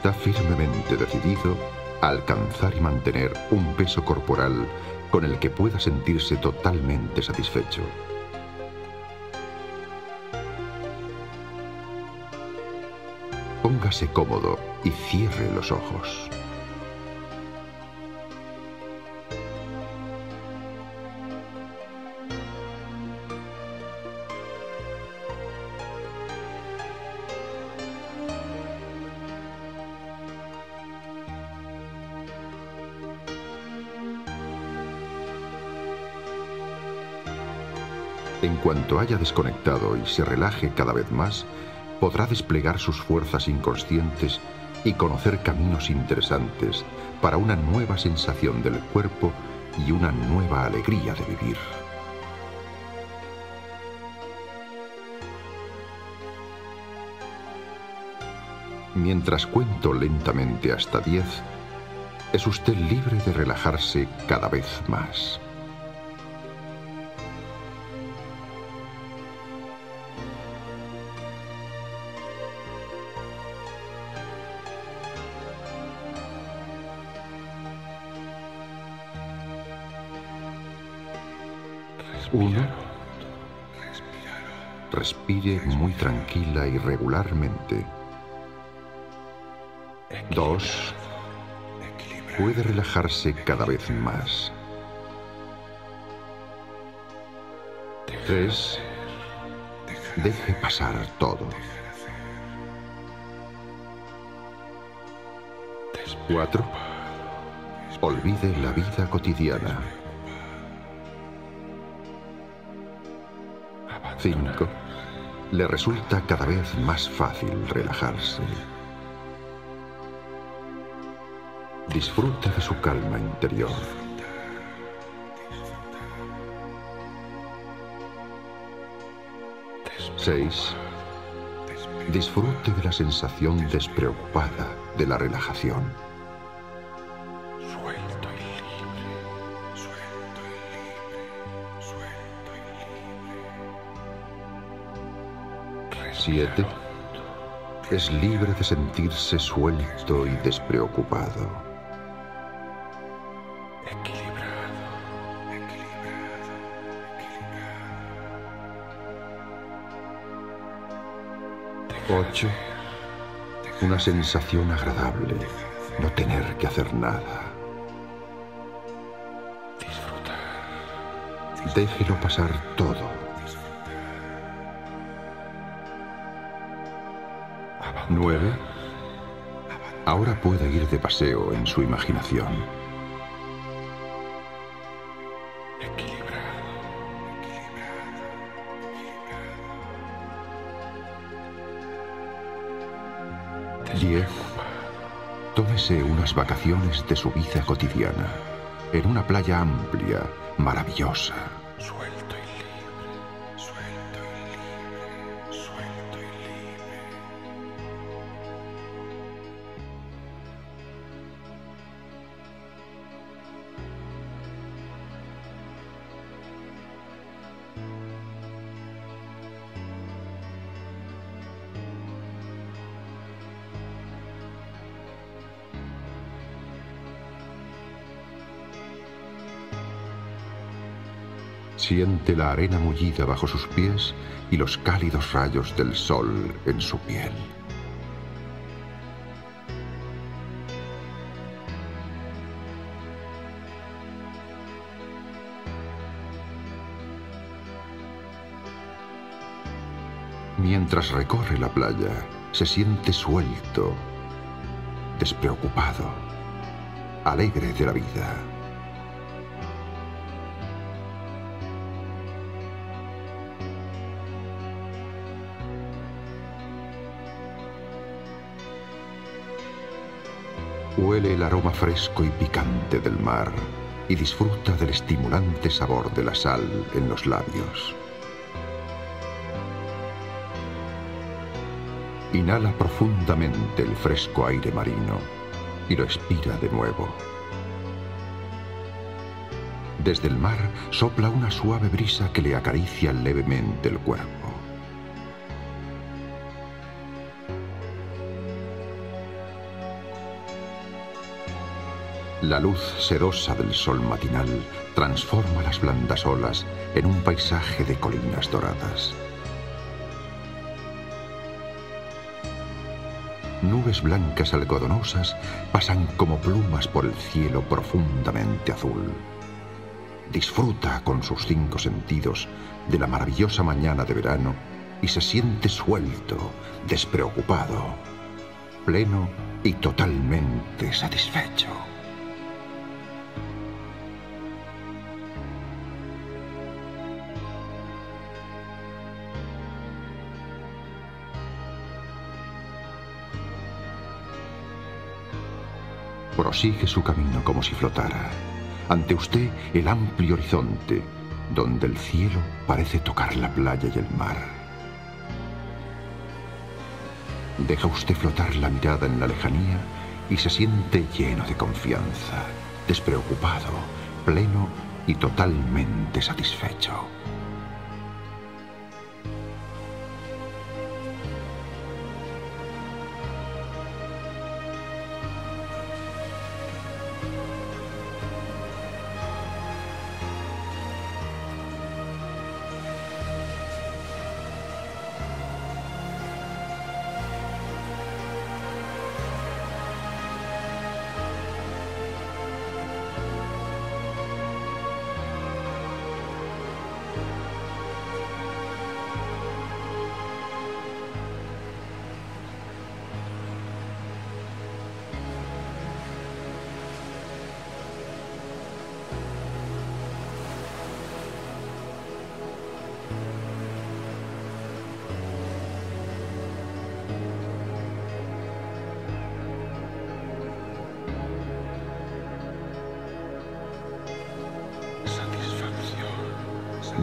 está firmemente decidido a alcanzar y mantener un peso corporal con el que pueda sentirse totalmente satisfecho. Póngase cómodo y cierre los ojos. En cuanto haya desconectado y se relaje cada vez más, podrá desplegar sus fuerzas inconscientes y conocer caminos interesantes para una nueva sensación del cuerpo y una nueva alegría de vivir. Mientras cuento lentamente hasta 10, es usted libre de relajarse cada vez más. Uno, respire muy tranquila y regularmente. Dos, puede relajarse cada vez más. Tres, deje pasar todo. Cuatro, olvide la vida cotidiana. 5. Le resulta cada vez más fácil relajarse. Disfruta de su calma interior. Seis. Disfrute de la sensación despreocupada de la relajación. 7 es libre de sentirse suelto y despreocupado. Equilibrado, equilibrado, equilibrado. 8. Una sensación agradable, no tener que hacer nada. Disfrutar. Déjelo pasar todo 9. Ahora puede ir de paseo en su imaginación. Equilibrado. Equilibrado. 10. Tómese unas vacaciones de su vida cotidiana en una playa amplia, maravillosa. Siente la arena mullida bajo sus pies y los cálidos rayos del sol en su piel. Mientras recorre la playa, se siente suelto, despreocupado, alegre de la vida. Huele el aroma fresco y picante del mar y disfruta del estimulante sabor de la sal en los labios. Inhala profundamente el fresco aire marino y lo expira de nuevo. Desde el mar sopla una suave brisa que le acaricia levemente el cuerpo. La luz sedosa del sol matinal transforma las blandas olas en un paisaje de colinas doradas. Nubes blancas algodonosas pasan como plumas por el cielo profundamente azul. Disfruta con sus cinco sentidos de la maravillosa mañana de verano y se siente suelto, despreocupado, pleno y totalmente satisfecho. Prosigue su camino como si flotara. Ante usted el amplio horizonte, donde el cielo parece tocar la playa y el mar. Deja usted flotar la mirada en la lejanía y se siente lleno de confianza, despreocupado, pleno y totalmente satisfecho.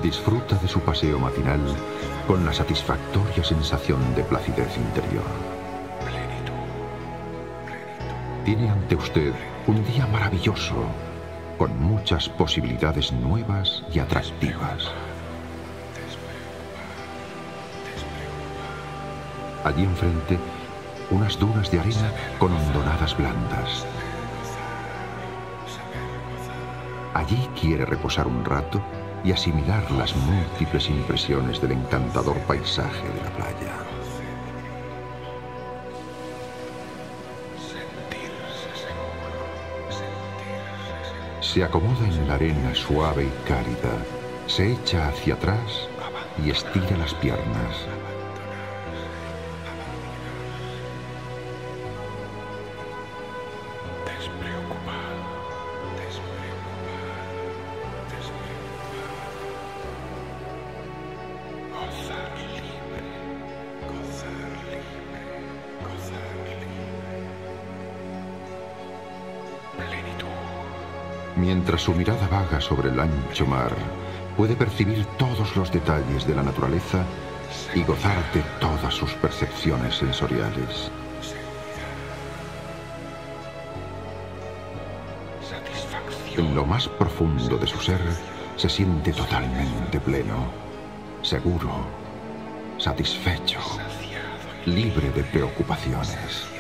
Disfruta de su paseo matinal con la satisfactoria sensación de placidez interior. Tiene ante usted un día maravilloso, con muchas posibilidades nuevas y atractivas. Allí enfrente, unas dunas de arena con hondonadas blandas. Allí quiere reposar un rato y asimilar las múltiples impresiones del encantador paisaje de la playa. Se acomoda en la arena suave y cálida, se echa hacia atrás y estira las piernas. Mientras su mirada vaga sobre el ancho mar, puede percibir todos los detalles de la naturaleza y gozar de todas sus percepciones sensoriales. En lo más profundo de su ser se siente totalmente pleno, seguro, satisfecho, libre de preocupaciones.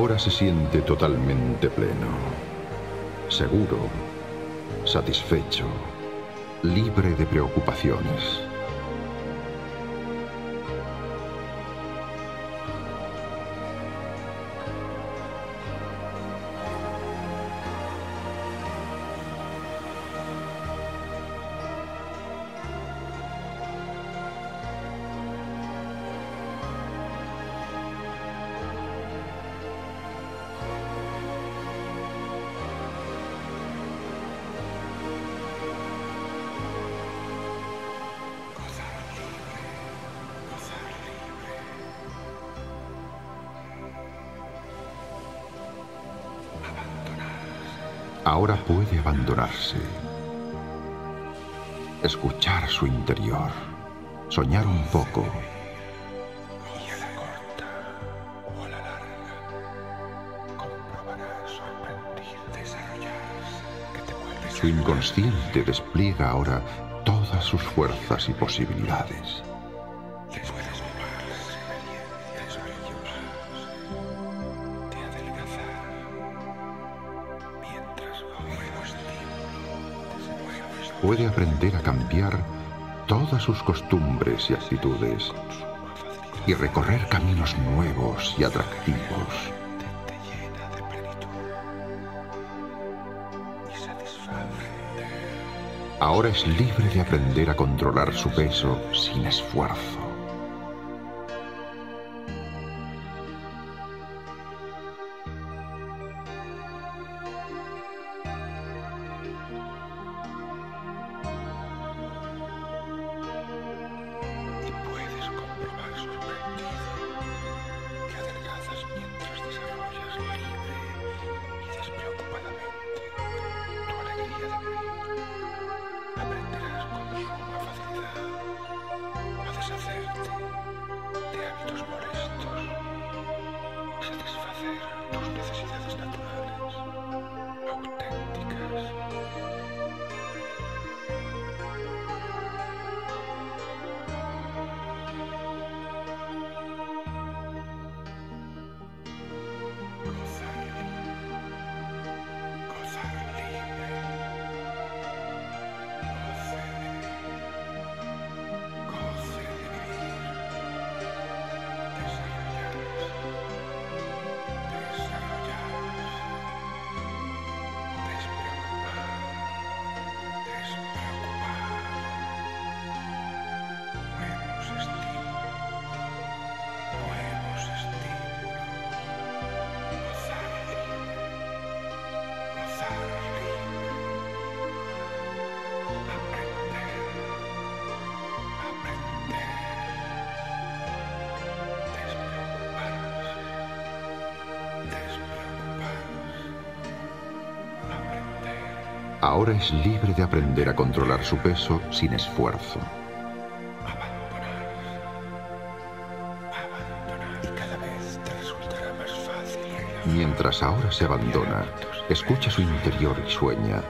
Ahora se siente totalmente pleno, seguro, satisfecho, libre de preocupaciones. Ahora puede abandonarse, escuchar su interior, soñar un poco. Su inconsciente despliega ahora todas sus fuerzas y posibilidades. Puede aprender a cambiar todas sus costumbres y actitudes y recorrer caminos nuevos y atractivos. Ahora es libre de aprender a controlar su peso sin esfuerzo. Ahora es libre de aprender a controlar su peso sin esfuerzo. Abandonarse. Abandonar. Y cada vez te resultará más fácil relajar Mientras ahora se abandona, escucha su interior y sueña.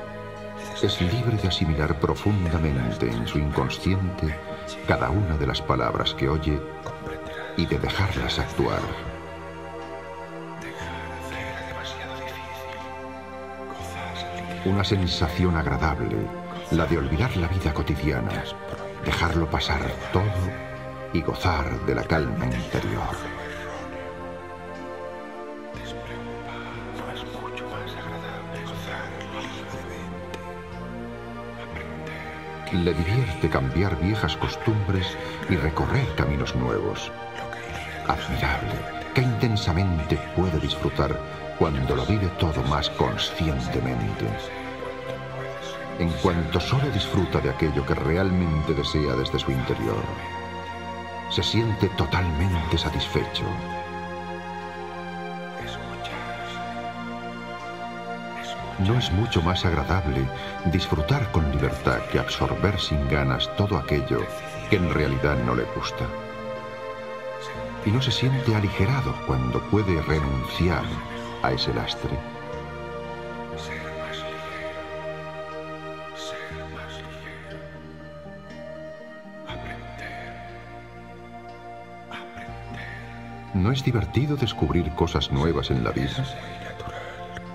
Es libre de asimilar profundamente en su inconsciente cada una de las palabras que oye y de dejarlas actuar. Una sensación agradable, la de olvidar la vida cotidiana, dejarlo pasar todo y gozar de la calma interior. Le divierte cambiar viejas costumbres y recorrer caminos nuevos. que Admirable, qué intensamente puede disfrutar cuando lo vive todo más conscientemente. En cuanto solo disfruta de aquello que realmente desea desde su interior, se siente totalmente satisfecho. No es mucho más agradable disfrutar con libertad que absorber sin ganas todo aquello que en realidad no le gusta. Y no se siente aligerado cuando puede renunciar a ese lastre. ser más ligero. Ser más ligero. Aprender. Aprender. ¿No es divertido descubrir cosas nuevas en la vida?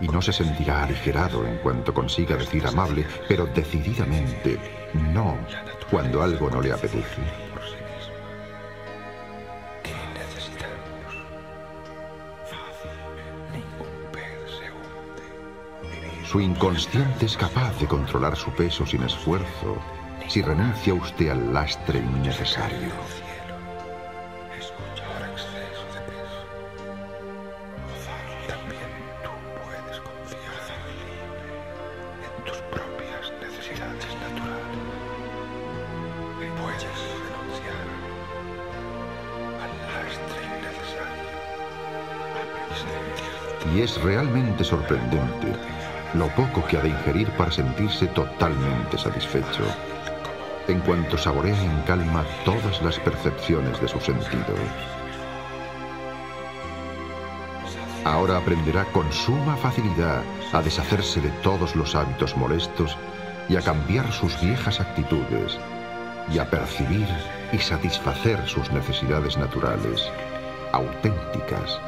Y no se sentirá aligerado en cuanto consiga decir amable, pero decididamente no cuando algo no le apetece. Su inconsciente es capaz de controlar su peso sin esfuerzo si renuncia usted al lastre innecesario. Y es realmente sorprendente lo poco que ha de ingerir para sentirse totalmente satisfecho, en cuanto saborea en calma todas las percepciones de sus sentidos. Ahora aprenderá con suma facilidad a deshacerse de todos los hábitos molestos y a cambiar sus viejas actitudes y a percibir y satisfacer sus necesidades naturales, auténticas,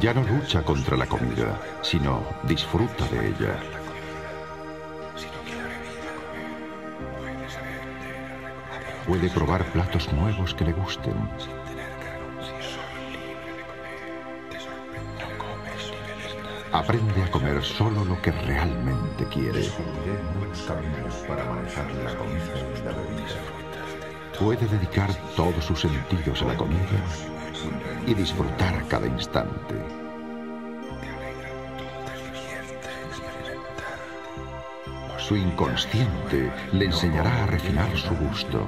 Ya no lucha contra la comida, sino disfruta de ella. Puede probar platos nuevos que le gusten. Aprende a comer solo lo que realmente quiere. Puede dedicar todos sus sentidos a la comida y disfrutar cada instante. Su inconsciente le enseñará a refinar su gusto.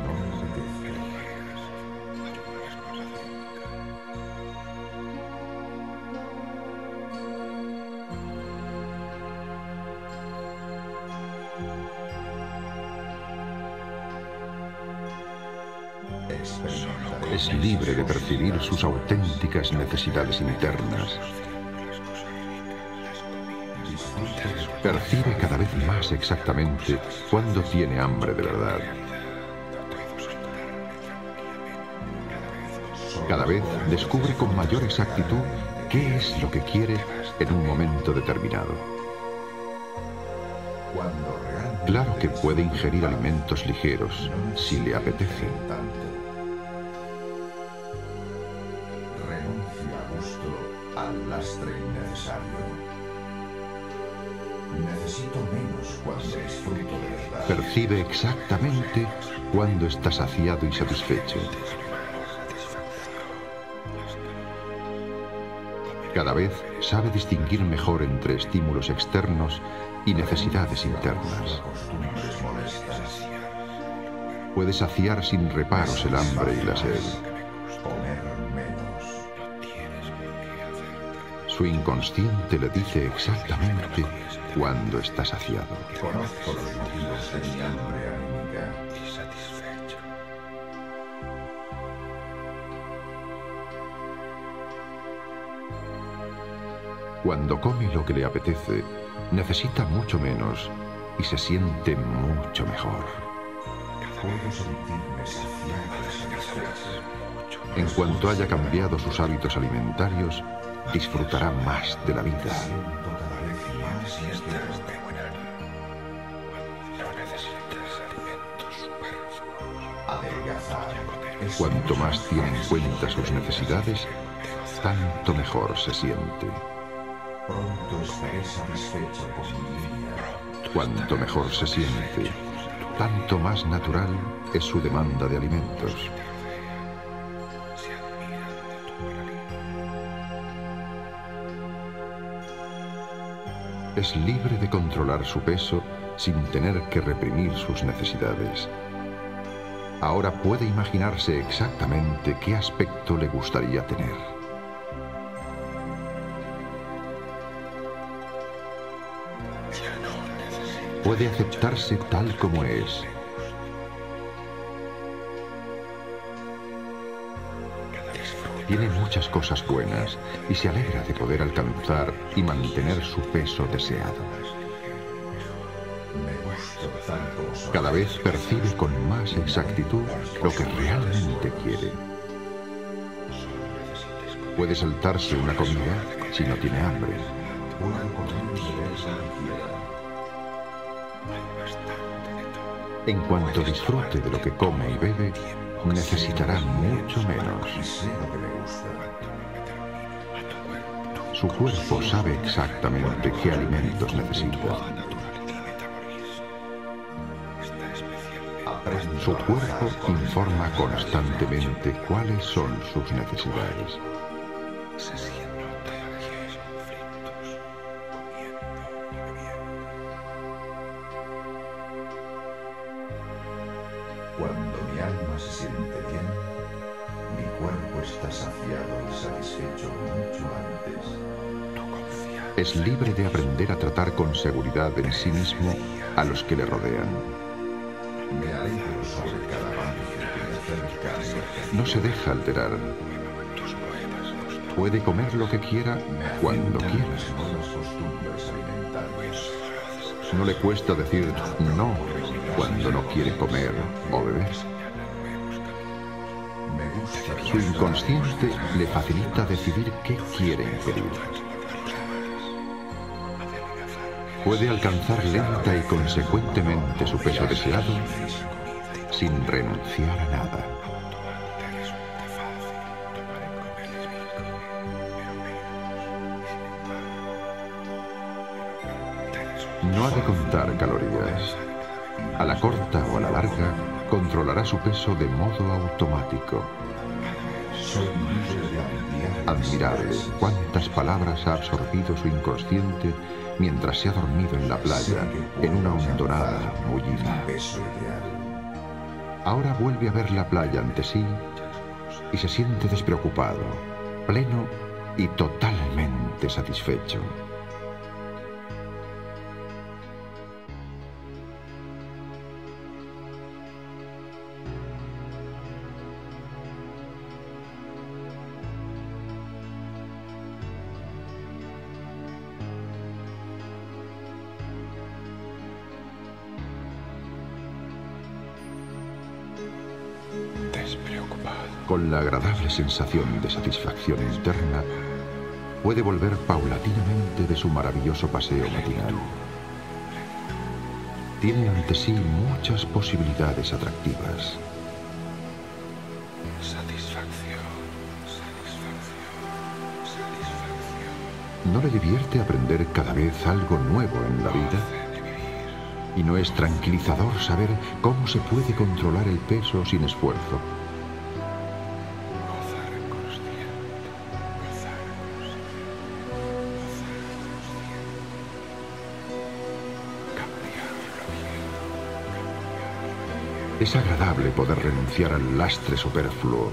Sus auténticas necesidades internas. Percibe cada vez más exactamente cuando tiene hambre de verdad. Cada vez descubre con mayor exactitud qué es lo que quiere en un momento determinado. Claro que puede ingerir alimentos ligeros si le apetece. Al lastre innecesario. Necesito menos cuando disfruto de verdad. Percibe exactamente cuando está saciado y satisfecho. Cada vez sabe distinguir mejor entre estímulos externos y necesidades internas. Puede saciar sin reparos el hambre y la sed. Su inconsciente le dice exactamente cuándo está saciado. Conozco los motivos de mi hambre anímica. Cuando come lo que le apetece, necesita mucho menos y se siente mucho mejor. Puedo sentirme saciado y satisfecho. En cuanto haya cambiado sus hábitos alimentarios, disfrutará más de la vida. Cuanto más tiene en cuenta sus necesidades, tanto mejor se siente. Cuanto mejor se siente, tanto más natural es su demanda de alimentos. Es libre de controlar su peso sin tener que reprimir sus necesidades. Ahora puede imaginarse exactamente qué aspecto le gustaría tener. Puede aceptarse tal como es. Tiene muchas cosas buenas y se alegra de poder alcanzar y mantener su peso deseado. Cada vez percibe con más exactitud lo que realmente quiere. Puede saltarse una comida si no tiene hambre. En cuanto disfrute de lo que come y bebe, necesitará mucho menos. Su cuerpo sabe exactamente qué alimentos necesita. Su cuerpo informa constantemente cuáles son sus necesidades. Con seguridad en sí mismo a los que le rodean. No se deja alterar. Puede comer lo que quiera cuando quiera. No le cuesta decir no cuando no quiere comer o beber. Su inconsciente le facilita decidir qué quiere ingerir. Puede alcanzar lenta y consecuentemente su peso deseado sin renunciar a nada. No ha de contar calorías. A la corta o a la larga, controlará su peso de modo automático. Admirable cuántas palabras ha absorbido su inconsciente mientras se ha dormido en la playa, en una hondonada mullida. Ahora vuelve a ver la playa ante sí y se siente despreocupado, pleno y totalmente satisfecho. Con la agradable sensación de satisfacción interna, puede volver paulatinamente de su maravilloso paseo matinal. Tiene ante sí muchas posibilidades atractivas. Satisfacción. Satisfacción. Satisfacción. ¿No le divierte aprender cada vez algo nuevo en la vida? ¿Y no es tranquilizador saber cómo se puede controlar el peso sin esfuerzo? Es agradable poder renunciar al lastre superfluo.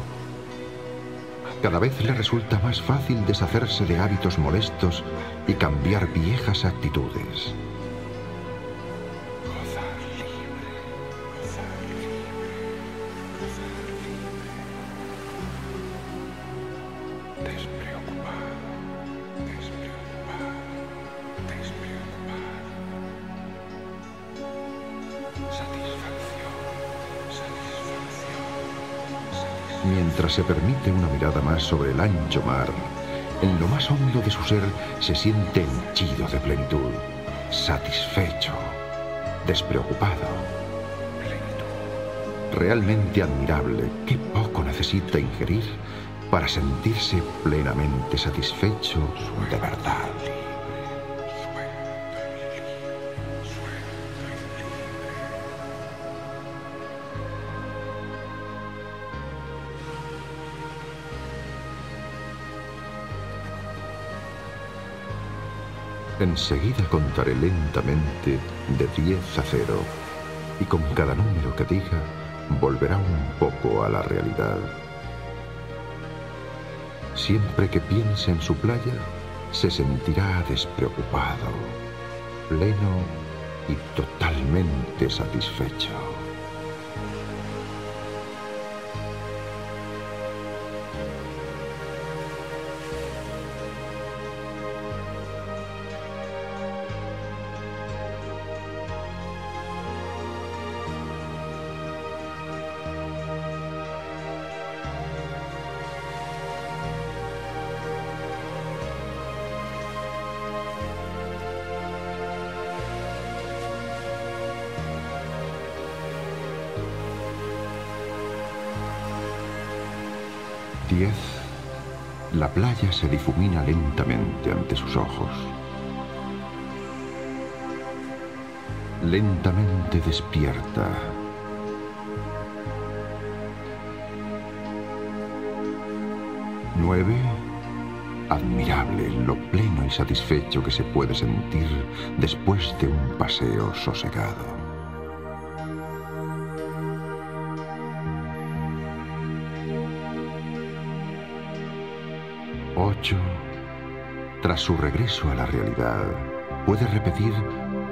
Cada vez le resulta más fácil deshacerse de hábitos molestos y cambiar viejas actitudes. Se permite una mirada más sobre el ancho mar, en lo más hondo de su ser se siente henchido de plenitud, satisfecho, despreocupado. Realmente admirable, qué poco necesita ingerir para sentirse plenamente satisfecho de verdad. Enseguida contaré lentamente de 10 a 0 y con cada número que diga volverá un poco a la realidad. Siempre que piense en su playa, se sentirá despreocupado, pleno y totalmente satisfecho. 10. La playa se difumina lentamente ante sus ojos. Lentamente despierta. Nueve. Admirable lo pleno y satisfecho que se puede sentir después de un paseo sosegado. 8. Tras su regreso a la realidad, puede repetir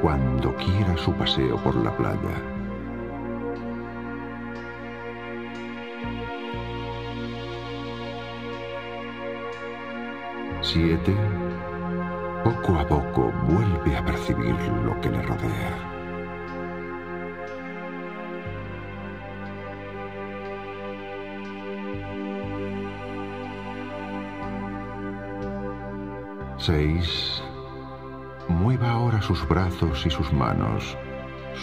cuando quiera su paseo por la playa. Siete. Poco a poco vuelve a percibir lo que le rodea. 6. Mueva ahora sus brazos y sus manos,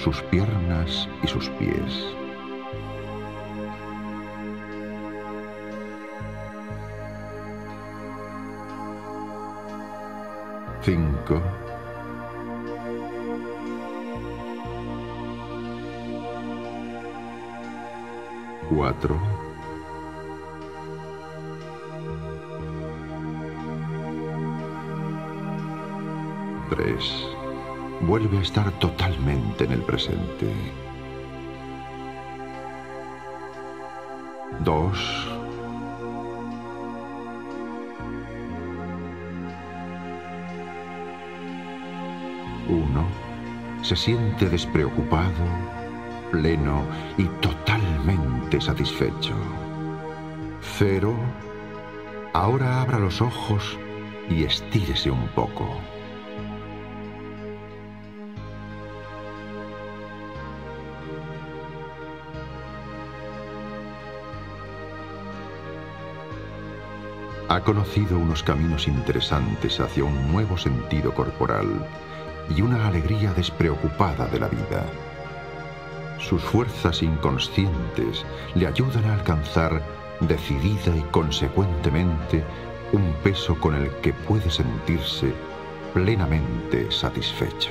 sus piernas y sus pies. Cinco. Cuatro. 3. Vuelve a estar totalmente en el presente. 2. 1. Se siente despreocupado, pleno y totalmente satisfecho. 0. Ahora abra los ojos y estírese un poco. Ha conocido unos caminos interesantes hacia un nuevo sentido corporal y una alegría despreocupada de la vida. Sus fuerzas inconscientes le ayudan a alcanzar decidida y consecuentemente un peso con el que puede sentirse plenamente satisfecho.